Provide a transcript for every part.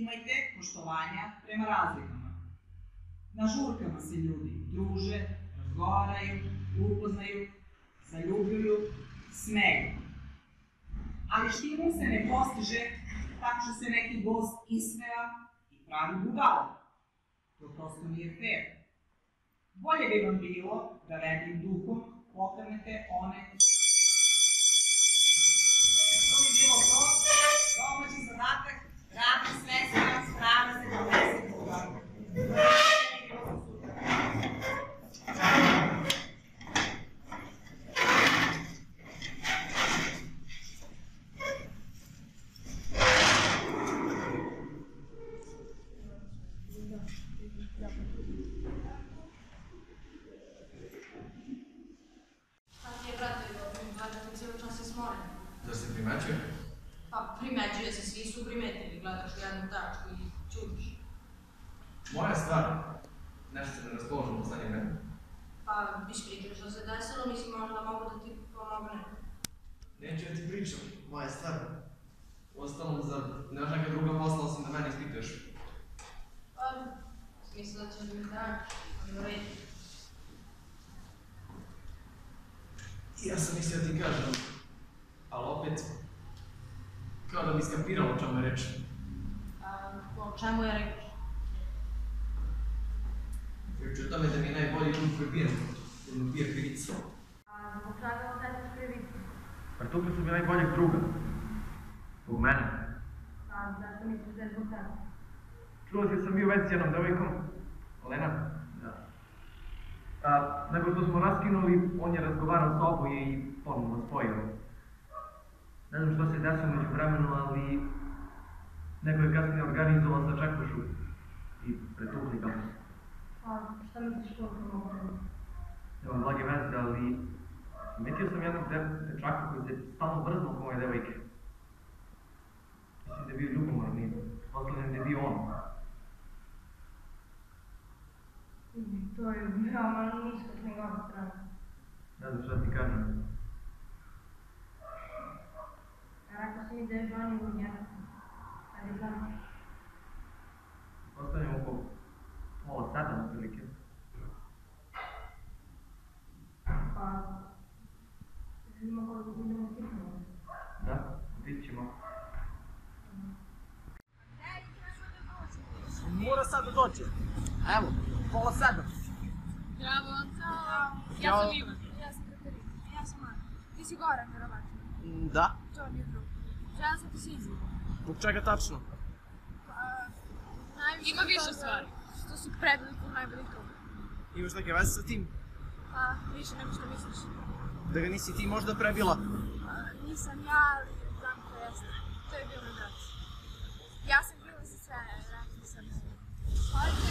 Imajte poštovanja prema razlikama. Na žurkama se ljudi druže, razgovaraju, upoznaju, zaljubljuju, smeju. Ali štimom se ne postiže tako što se neki gost ismeja i pravi budala. To prosto nije fair. Bolje bi vam bilo da vednim duhom pokrenete one To bi bilo to, domaći zadatak, radna svesna, strana 70. Pa ti je, brate, gledate cijelo čas je smoren. Da se primećuje? Pa primećuje se, svi su primetili, gledaš u jednu tačku i čutiš. Moja stvar. Nešto se ne raspoložim u poslednje vreme. Pa, ispričaj što se desilo, mislim, možda mogu da ti pomogne. Neću ja ti pričam, moja stvar. Uostalom, zar nemaš neka druga posla osim da mene ispituješ? Pa, smisla da ćeš da mi tražiš, ali u redu. Ja sam mislio da ti kažem, da bi skapiralo o čemu je reč. A, o čemu je reč? Priču o tome da mi je najbolji drug koji pijem, jednu pije piricu. A, zbog čega vam tebe krivi? Pretukli su mi najboljeg druga. Zbog mene. A, zašto misliš da je zbog tebe? Čuo si da sam bio u vezi s jednom devojkom? Lena? Da. A, nego što smo raskinuli, on je razgovarao sa oboje i ponovno spojio. Znam što se desilo među vremenu, ali neko je kasnije organizovao za čakvošu i pretukli ga. A, šta misliš koliko mogu Nemam blage veze, ali primetio sam jednog de- dečaka koji se stalno vrzno oko moje devojke. Mislim da je bio ljubomorni, ostavljam da je bio on. To je veoma nisko s njegove strane. Ne znam šta ti kažem. Rekao si mi da je Johnny u njemu. Ali znam. Ostavljam oko pola sata otprilike. Pa, vidimo koliko budemo stignu. Da, vidit ćemo. Mora sad da dođe. Evo, pola sedam. Zdravo. Ja Ćao. sam Ivan. Ja sam Katarina. Ja sam Ana. Ti si Goran, verovatno. Mm, Da. To mi je drug. Želim sam ti se. Zbog čega tačno? Pa, najviše Ima više toga stvari. Što si predali kod najboljih druga. Imaš neke veze sa tim? Pa, više nego što misliš. Da ga nisi ti možda prebila? Pa, nisam ja, ali znam ko jeste. To je bio moj brat. Ja sam bila za sve, rekli sam. Je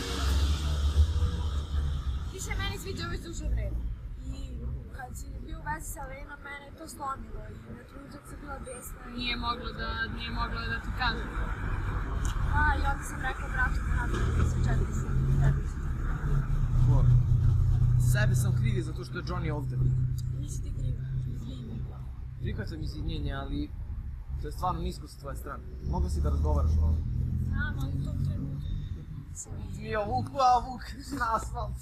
bilo Ti se meni sviđa već duže vreme. I kad si bio u vezi sa Lenom, mene je to slomilo i na trenutak sam bila besna. I... Nije moglo da, nije moglo da ti kaže. A, i onda sam rekla bratu da napravim se četiri sa četiri sa. Ko? Sebe sam krivi zato što je Johnny ovde. Nisi ti kriva, izvini. Prihvaćam izvinjenje, ali to je stvarno nisko sa tvoje strane. Mogla si da razgovaraš o ovome. Znam, ali u tom trenutku. Mio Vuk, a Vuk, na asfalt.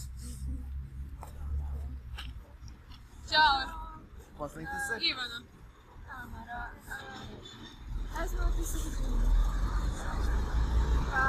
Ćao, Postanite se. Ivana. Tamara, a, ne znam ti se. Pa,